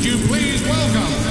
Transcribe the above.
Would you please welcome